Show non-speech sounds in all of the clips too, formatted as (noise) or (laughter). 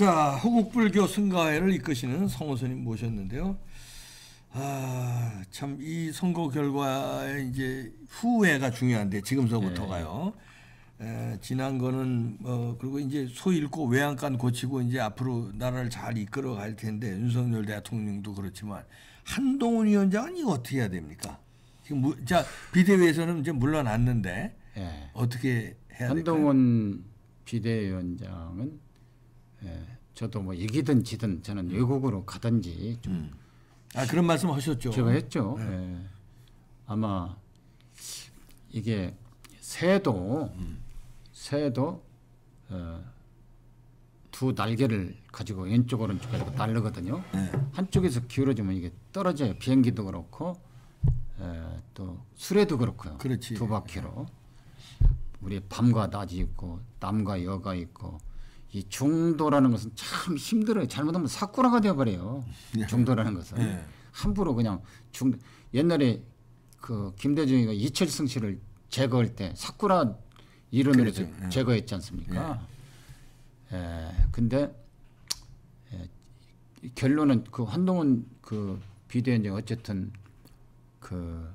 자, 호국불교 승가회를 이끄시는 성호스님 모셨는데요. 아, 참 이 선거 결과에 이제 후회가 중요한데 지금서부터가요. 에, 지난 거는 어 그리고 이제 소 잃고 외양간 고치고 이제 앞으로 나라를 잘 이끌어 갈 텐데 윤석열 대통령도 그렇지만 한동훈 위원장은 이거 어떻게 해야 됩니까? 지금 무, 자 비대위에서는 이제 물러났는데 예. 어떻게 해야 될까요? 한동훈 비대위원장은 예, 저도 뭐 이기든 지든 저는 외국으로 가든지 좀 음. 아 그런 말씀 하셨죠. 제가 했죠. 네. 예. 아마 이게 새도 새도 어, 두 날개를 가지고 왼쪽 오른쪽 가지고 날르거든요. 네. 한쪽에서 기울어지면 이게 떨어져요. 비행기도 그렇고 에, 또 수레도 그렇고요. 그렇지. 두 바퀴로 우리 밤과 낮이 있고 남과 여가 있고 이 중도라는 것은 참 힘들어요. 잘못하면 사쿠라가 되어버려요. 예. 중도라는 것은 예. 함부로 그냥 중 옛날에 그 김대중이가 이철승 씨를 제거할 때 사쿠라 그렇죠. 예. 제거했지 않습니까? 예. 근데 예, 이 결론은 그 한동훈 그 비대위원장 어쨌든 그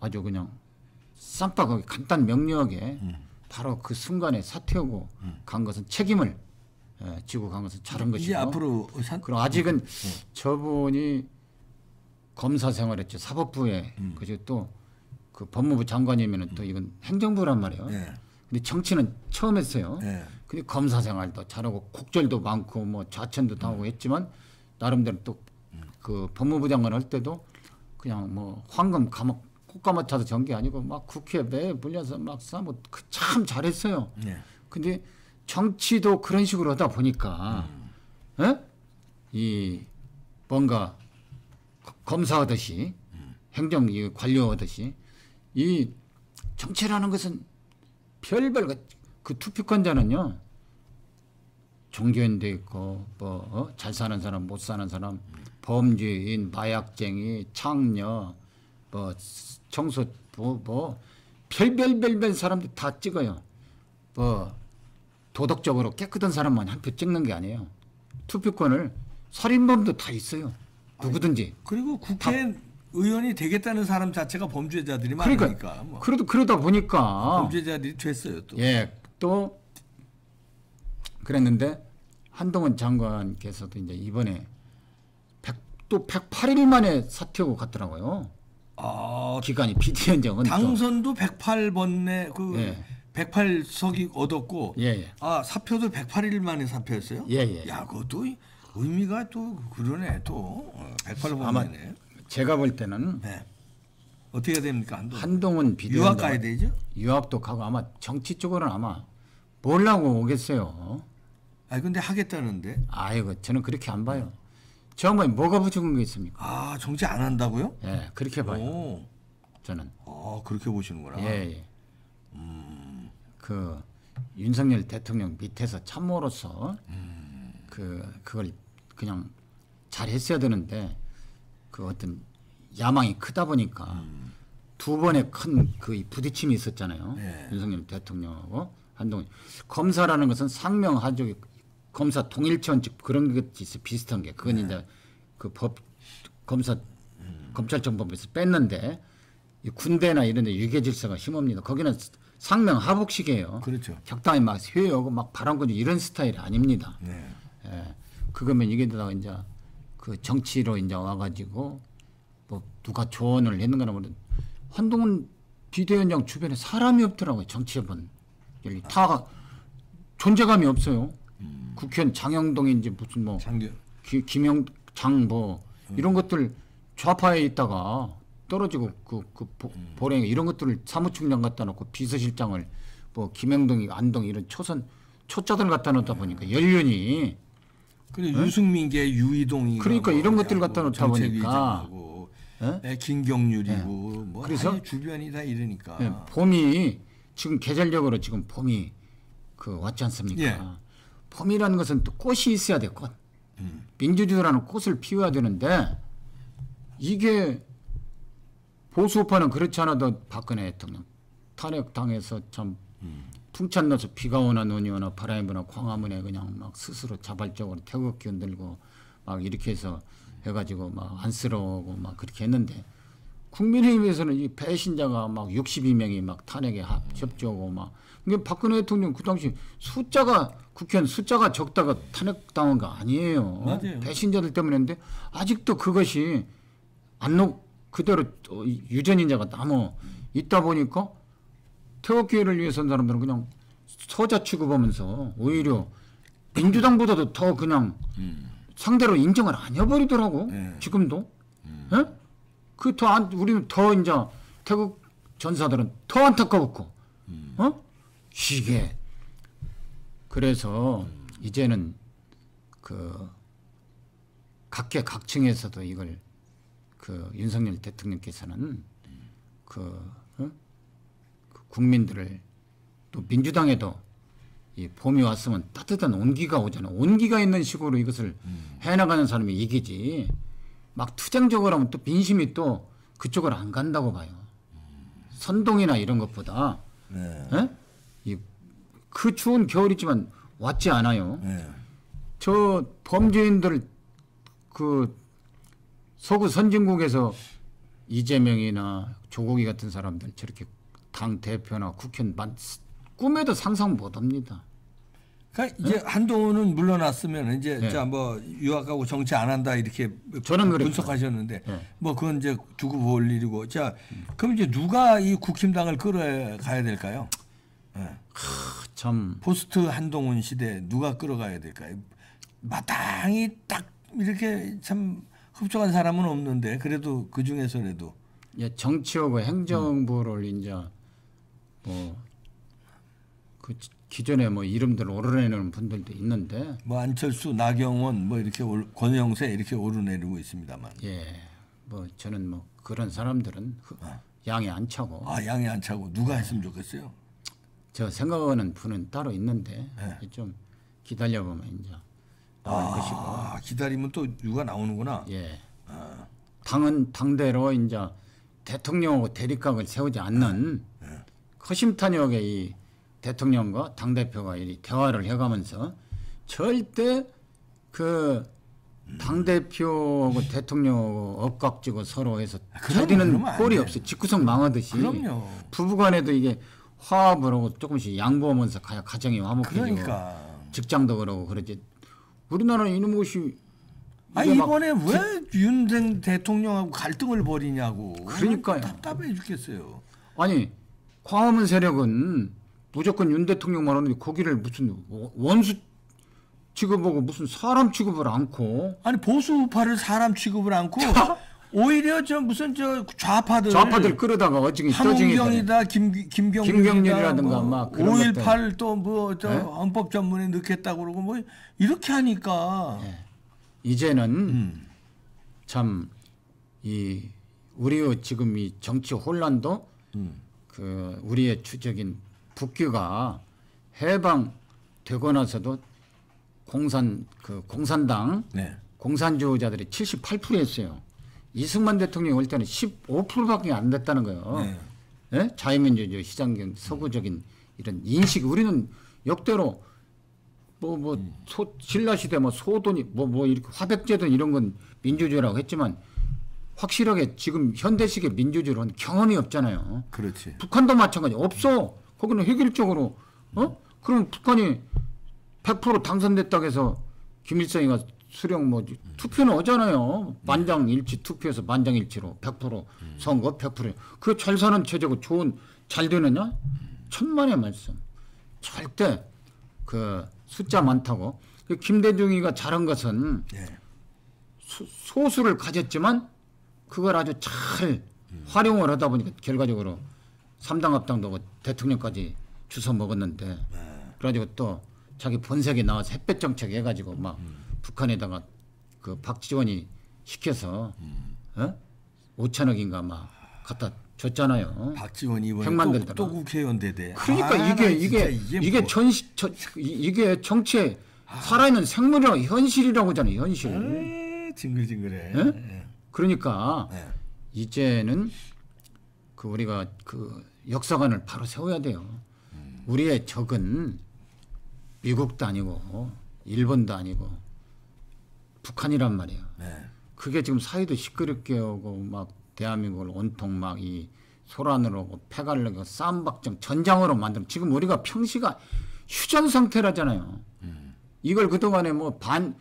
아주 그냥 쌈박하게 간단 명료하게 음. 바로 그 순간에 사퇴하고 간 것은 책임을 예, 지고 간 것은 잘한 것이고 이제 앞으로 산, 그럼 아직은 저분이 검사 생활했죠 사법부에 음. 그죠 또 그 법무부 장관이면은 또 이건 행정부란 말이에요. 예. 근데 정치는 처음 했어요. 예. 근데 검사 생활도 잘하고 곡절도 많고 뭐 좌천도 당하고 했지만 나름대로 또그 법무부 장관 할 때도 그냥 뭐 황금 감옥 콧감아 차서 전게 아니고 막 국회에 매 물려서 막 싸고 그참 잘했어요. 예. 근데 정치도 그런 식으로 하다 보니까 에? 이 뭔가 검사하듯이 행정 이 관료하듯이 이 정치라는 것은 별별 그, 그 투표권자는요 종교인도 있고 뭐잘 사는 사람 못 사는 사람 범죄인 마약쟁이 창녀 뭐 청소 뭐, 뭐 별별별별 사람들 다 찍어요. 뭐 도덕적으로 깨끗한 사람만 한 표 찍는 게 아니에요. 투표권을 살인범도 다 있어요. 누구든지. 그리고 국회 의원이 되겠다는 사람 자체가 범죄자들이 그러니까 많으니까. 뭐. 그래도 그러다 보니까. 범죄자들이 됐어요 또. 예, 또 그랬는데 한동훈 장관께서도 이제 이번에 100, 또 108일 만에 사퇴하고 갔더라고요. 아, 기간이 비대위원장은 또. 당선도 108번에 그 예. 108석이 얻었고 예, 예. 아 사표도 108일 만에 사표였어요? 예, 예. 야, 그것도 의미가 또 그러네 또 108번이네. 제가 볼 때는 네. 어떻게 해야 됩니까? 한동 한동훈 비대위원장 유학 가야 되죠? 유학도 가고 아마 정치 쪽으로는 아마 뭘라고 오겠어요. 아 근데 하겠다는데. 아이고 저는 그렇게 안 봐요. 저 양반이 뭐가 부족한 게 있습니까? 아 정치 안 한다고요? 예, 그렇게 봐요. 오, 저는. 아 그렇게 보시는구나. 예, 예. 그 윤석열 대통령 밑에서 참모로서 그 그걸 그냥 잘 했어야 되는데 그 어떤 야망이 크다 보니까 두 번의 큰 그 부딪힘이 있었잖아요. 예. 윤석열 대통령하고 한동훈 검사라는 것은 상명하족이 검사 통일처원칙 그런 것이 있어 비슷한 게 그건 이제 그 법 검사 검찰청법에서 뺐는데 이 군대나 이런 데 유계 질서가 심합니다. 거기는 상명 하복식이에요. 그렇죠. 적당히 막 회유하고 막 바람거리 이런 스타일이 아닙니다. 네. 예. 그거면 이게 다가 이제 그 정치로 이제 와가지고 뭐 누가 조언을 했는가나 모르 한동훈 비대위원장 주변에 사람이 없더라고요. 여기 다 존재감이 없어요. 국회의원 장영동인지 무슨 뭐 장교. 기, 김영 장뭐 이런 것들 좌파에 있다가 떨어지고 그, 그 보, 보령 이런 것들을 사무총장 갖다 놓고 비서실장을 뭐 김영동이 안동 이런 초선 초짜들 갖다 놓다 보니까 연륜이 그리고 유승민계 유이동이 그러니까 이런 것들 갖다 놓다 보니까. 예? 네, 김경률이고 뭐 그래서- 주변이 다 이러니까 예, 봄이 지금 계절적으로 지금 봄이 그 왔지 않습니까? 예. 봄이라는 것은 또 꽃이 있어야 돼 꽃. 음. 민주주의라는 꽃을 피워야 되는데 이게 보수파는 그렇지 않아도 박근혜 대통령 탄핵 당해서 참 음. 풍찬 넣어서 비가 오나 눈이 오나 바람이 부나 광화문에 그냥 막 스스로 자발적으로 태극기 흔들고 막 이렇게 해서 해가지고 막 안쓰러워하고 막 그렇게 했는데 국민의힘에서는 이 배신자가 막 62명이 막 탄핵에 합- 협조하고 막 이게 박근혜 대통령 그 당시 숫자가 국회의원 숫자가 적다가 탄핵당한 거 아니에요. 맞아요. 배신자들 때문에 했는데 아직도 그것이 안녹 그대로 어, 유전인자가 남아 있다 보니까 태극기를 위해 선 사람들은 그냥 서자 취급하면서 오히려 민주당보다도 더 그냥 상대로 인정을 안 해버리더라고 네. 지금도 예? 그 더 안, 우리는 더 이제 태국 전사들은 더 안타까웠고 어 이게 그래서 이제는 그 각계 각층에서도 이걸 그 윤석열 대통령께서는 그, 어? 그 국민들을 또 민주당에도 이 봄이 왔으면 따뜻한 온기가 오잖아. 온기가 있는 식으로 이것을 해나가는 사람이 이기지. 막 투쟁적으로 하면 또 민심이 또 그쪽으로 안 간다고 봐요. 선동이나 이런 것보다 네. 예? 이, 그 추운 겨울이지만 왔지 않아요. 네. 저 범죄인들 그 서구 선진국에서 이재명이나 조국이 같은 사람들 저렇게 당 대표나 국회의원 만- 꿈에도 상상 못합니다. 그러니까 이제 한동훈은 물러났으면 이제 네. 자뭐 유학하고 정치 안 한다 이렇게 저는. 분석하셨는데 네. 뭐 그건 이제 두고 볼 일이고 자 그럼 이제 누가 이 국힘당을 끌어가야 될까요? 예. 참 포스트 한동훈 시대 누가 끌어가야 될까요? 마땅히 딱 이렇게 참 흡족한 사람은 없는데 그래도 그 중에서라도 예, 정치하고 행정부를 이제 뭐 그 기존에 뭐 이름들 오르내는 분들도 있는데. 뭐 안철수, 나경원 뭐 이렇게 올- 권영세 이렇게 오르내리고 있습니다만. 예, 뭐 저는 뭐 그런 사람들은 그 양이 안 차고. 아 양이 안 차고 누가 했으면 좋겠어요. 저 생각하는 분은 따로 있는데 네. 좀 기다려 보면 이제 나올 것이고. 아 기다리면 또 누가 나오는구나. 예. 당은 당대로 이제 대통령하고 대립각을 세우지 않는 허심탄회하게 이 대통령과 당 대표가 이 대화를 해가면서 절대 그 당 대표하고 대통령하고 엇각지고 서로 해서 아, 그러면 안 꼴이 돼. 없어 직구성 망하듯이 그럼요. 부부간에도 이게 화합을 하고 조금씩 양보하면서 가야 가정이 화목해지고 그러니까. 직장도 그러고 그러지 우리나라 이놈 것이 아 이번에 왜 윤 대통령하고 갈등을 벌이냐고. 그러니까요. 답답해 죽겠어요. 아니 광화문 세력은 무조건 윤 대통령만 하는데 거기를 무슨 원수 취급하고 무슨 사람 취급을 않고 아니 보수파를 사람 취급을 않고 오히려 저 무슨 저 좌파들 좌파들 끌어다가 어징이 떠징이 되네. 함은경이다 김 김경률이다 김경률이라든가 막 그런 5.18또뭐저 네? 헌법 전문에 넣겠다고 그러고 뭐 이렇게 하니까 이제는 음. 참이 우리의 지금 이 정치 혼란도 음. 그 우리의 주적인 북규가 해방되고 나서도 공산 그 공산당 네. 공산주의자들이 78%였어요. 이승만 대통령이 올 때는 15%밖에 안 됐다는 거예요. 네. 예? 자유민주주의 시장경 서구적인 이런 인식 우리는 역대로 뭐 뭐 신라 시대 뭐 소돈이 뭐 뭐 이렇게 화백제도 이런 건 민주주의라고 했지만 확실하게 지금 현대식의 민주주의로는 경험이 없잖아요. 그렇지. 북한도 마찬가지 없어. 거기는 획일적으로 어? 그럼 북한이 100% 당선됐다고 해서 김일성이가 수령 뭐 투표는 오잖아요. 만장일치 투표에서 만장일치로 100% 선거 100%. 그게 잘 사는 체제고 좋은 잘 되느냐? 천만의 말씀. 절대 그 숫자 많다고. 그 김대중이가 잘한 것은 네. 소- 소수를 가졌지만 그걸 아주 잘 활용을 하다 보니까 결과적으로 삼당 합당도 그 대통령까지 주워 먹었는데 그래가지고 또 자기 본색에 나와서 햇볕 정책 해가지고 막 북한에다가 그 박지원이 시켜서 어? 5천억인가 막 갖다 줬잖아요. 박지원 이번에 또. 또 국회의원 대대. 그러니까 아, 나 이게 이게 이게 뭐- 전시 저, 이- 이게 정치의 살아있는 생물이라고 현실이라고 하잖아요. 현실. 에이, 징글징글해. 예? 예. 그러니까 네. 이제는 그 우리가 그 역사관을 바로 세워야 돼요. 우리의 적은 미국도 아니고 일본도 아니고 북한이란 말이에요. 네. 그게 지금 사회도 시끄럽게 하고 막 대한민국을 온통 막 이 소란으로 하고 패갈르고 싸움박정 전장으로 만들면 지금 우리가 평시가 휴전 상태라잖아요. 이걸 그동안에 뭐 반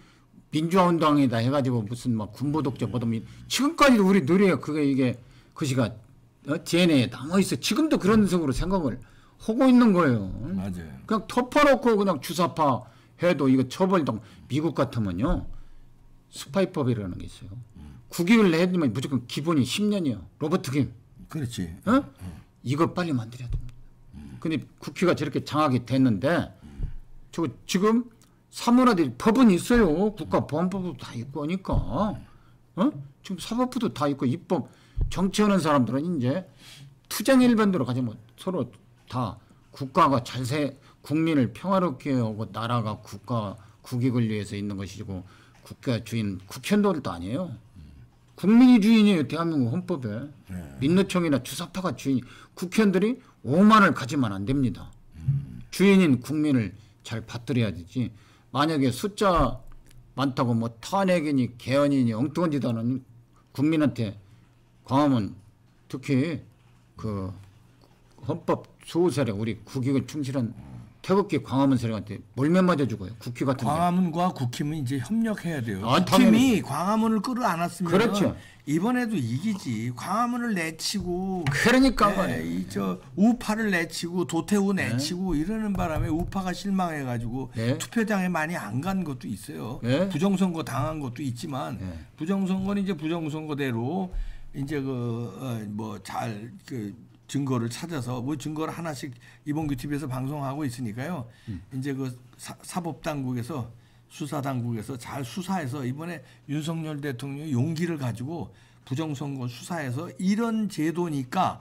민주화 운동이다 해가지고 무슨 막 군부 독재 보도 지금까지도 우리 뇌리에 그게 이게 그시가 어? DNA에 남아 있어. 지금도 그런 식으로 생각을 하고 있는 거예요. 맞아요. 그냥 덮어놓고 그냥 주사파 해도 이거 처벌당 미국 같으면요 스파이법이라는 게 있어요. 국익을 내면 무조건 기본이 10년이요. 로버트 김, 그렇지. 어? 이거 빨리 만들어야 됩니다. 근데 국회가 저렇게 장악이 됐는데 저 지금 사문화들이 법은 있어요. 국가보안법도 다 있고 하니까 어? 지금 사법부도 다 있고 입법 정치하는 사람들은 이제 투쟁 일변도로 가지 뭐 서로 다 국가가 잘세 국민을 평화롭게 하고 나라가 국가 국익을 위해서 있는 것이고 국가 주인 국현들도 아니에요. 국민이 주인이에요 대한민국 헌법에. 민노총이나 주사파가 주인 국회의원들이 오만을 가지면 안 됩니다. 주인인 국민을 잘 받들어야 되지. 만약에 숫자 많다고 뭐 탄핵이니 개헌이니 엉뚱한 짓 하는 국민한테 광화문 특히 그 헌법 수호 세력 우리 국익을 충실한 태극기 광화문 세력한테 몰매 맞아 죽어요 국회 같은 데 광화문과 국힘은 이제 협력해야 돼요. 아, 국힘이. 광화문을 끌어안았으면 그렇죠. 이번에도 이기지. 광화문을 내치고 그러니까 네. 이저 우파를 내치고 도태우 내치고 이러는 바람에 우파가 실망해 가지고 네. 투표장에 많이 안 간 것도 있어요. 네. 부정선거 당한 것도 있지만 네. 부정선거는 이제 부정선거대로 이제 그 뭐 잘그 증거를 찾아서 뭐 증거를 하나씩 이봉규 TV에서 방송하고 있으니까요. 음. 이제 그 사, 사법 당국에서 수사 당국에서 잘 수사해서 이번에 윤석열 대통령이 용기를 가지고 부정선거 수사해서 이런 제도니까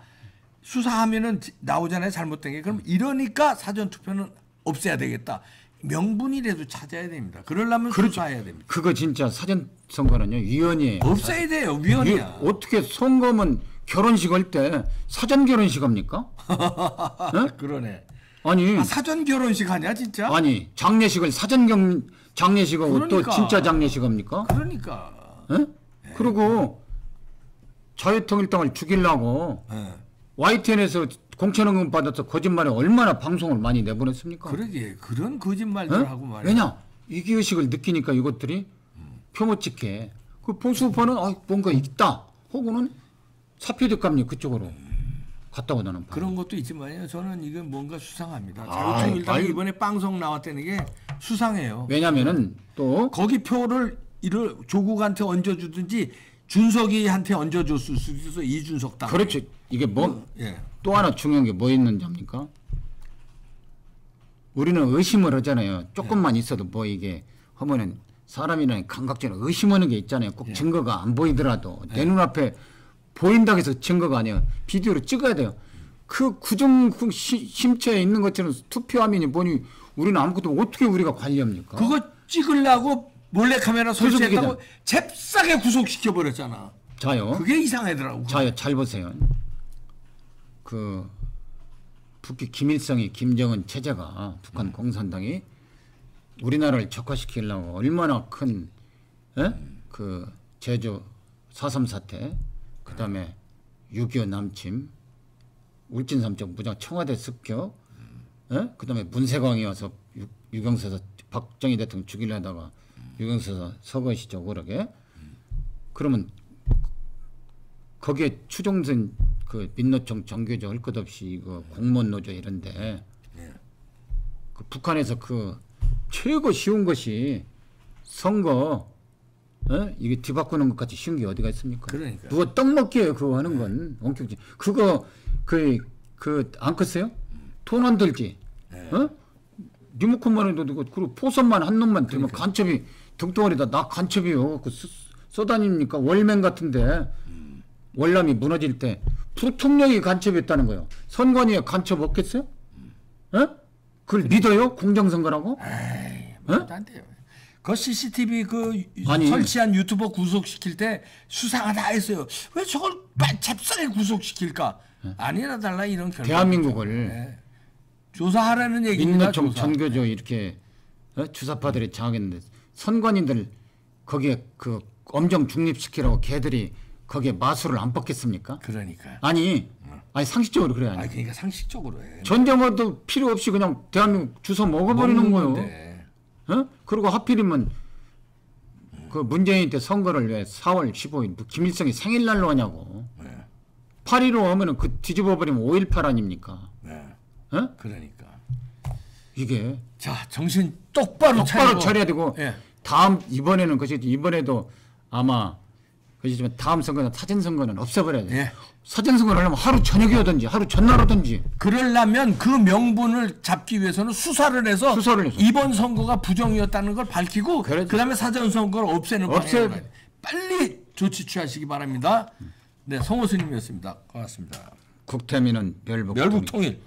수사하면은 지- 나오잖아요 잘못된 게 그럼 이러니까 사전 투표는 없애야 되겠다 명분이라도 찾아야 됩니다 그러려면 수사해야 됩니다 그거 진짜 사전 선거는요 위원이에요. 없애야 돼요 이- 위헌이야 어떻게 선거면 결혼식 할 때 사전 결혼식 합니까? (laughs) 그러네 아니 아, 사전 결혼식 하냐 진짜 아니 장례식을 사전 경 장례식하고 또 그러니까. 진짜 장례식 합니까? 그러니까 예? 그리고 자유통일당을 죽이려고 예. YTN에서 공천원금 받아서 거짓말에 얼마나 방송을 많이 내보냈습니까? 그러게 그런 거짓말들 어? 하고 말이야 왜냐 이기의식을 느끼니까 이것들이 표모찍게 그 보수파는 아, 뭔가 있다 혹은 사표득감리 그쪽으로 갔다 오다는 바. 그런 것도 있지만요 저는 이건 뭔가 수상합니다 아, 자유통일당 아이. 이번에 빵성 나왔다는 게 수상해요 왜냐면은 또 거기 표를 이를 조국한테 얹어주든지 준석이한테 얹어줬을 수도 있어 이준석 당. 그렇죠 이게 뭐 예. 또 하나 중요한 게 뭐 있는지 압니까? 우리는 의심을 하잖아요. 조금만 있어도 뭐 이게 하면은 사람이라는 감각적으로 의심하는 게 있잖아요. 꼭 증거가 안 보이더라도 내 눈앞에 보인다고 해서 증거가 아니에요. 비디오로 찍어야 돼요. 그 구정 시- 심체에 있는 것처럼 투표함이니 뭐니 우리는 아무것도 어떻게 우리가 관리합니까? 그거 찍으려고 몰래 카메라 설치했다고. 잽싸게 구속시켜 버렸잖아. 자요. 그게 이상하더라고. 자요 잘 보세요. 그 북기 김일성이 김정은 체제가 북한 공산당이 우리나라를 적화시키려고 얼마나 큰 그 제주 4.3 사태 그다음에 6.25 남침 울진 삼척 무장 청와대 습격 예? 그다음에 문세광이 와서 유- 유경서서 박정희 대통령 죽이려다가 유경서서 서거시죠 그러게. 그러면 거기에 추종선 그 민노총 정교조 할 것 없이 이거 공무원 노조 이런데 그 북한에서 그 최고 쉬운 것이 선거 어? 이게 뒤바꾸는 것 같이 쉬운 게 어디가 있습니까? 그러니까요. 누가 떡 먹기에 그거 하는 건 원격지. 그거 그 그 안 컸어요? 돈 안 들지. 어? 리모컨만 해도 되고 그리고 포선만 한 놈만 들면 간첩이 등덩어리다 나 간첩이요. 그 쏘- 쏘다닙니까? 월맨 같은데 월남이 무너질 때 부통령이 간첩했다는 거예요. 선관위에 간첩 없겠어요? 어? 그걸 믿어요? 공정선거라고? 에이, 말도 안 돼요. 그 CCTV 그 아니. 설치한 유튜버 구속시킬 때 수상하다 했어요. 왜 저걸 빠- 잽싸게 구속시킬까? 아니나 달라 이런 결과. 대한민국을 네. 조사하라는 얘기입니다. 민노총 조사. 전교조 이렇게 어? 주사파들이 장악했는데 선관위들 거기에 그 엄정 중립시키라고 걔들이 거기에 마술을 안 뻗겠습니까? 그러니까요. 아니, 아니 상식적으로 그래야 아 돼. 그러니까 상식적으로 해. 전쟁어도 필요 없이 그냥 대한민국 주워 먹어버리는 거요. 어? 그리고 하필이면 그 문재인 때 선거를 왜 4월 15일 뭐 김일성이 생일날로 하냐고. 네. 8.15 하면은 그 뒤집어 버리면 5.18 아닙니까? 네. 어? 그러니까. 이게 자 정신 똑바로 똑바로 차리고. 차려야 되고 예. 다음 이번에는 그지 이번에도 아마 그지만 다음 선거는 사전 선거는 없애버려야 돼. 예. 사전 선거를 하려면 하루 저녁에 하든지 하루 전날 하든지 그러려면 그 명분을 잡기 위해서는 수사를 해서 수사를 해서. 이번 선거가 부정이었다는 걸 밝히고 그래야지. 그다음에 사전 선거를 없애는 없애-. 빨리 조치 취하시기 바랍니다. 네, 성호 스님이었습니다. 고맙습니다. 국태민은 멸북 멸북 통일.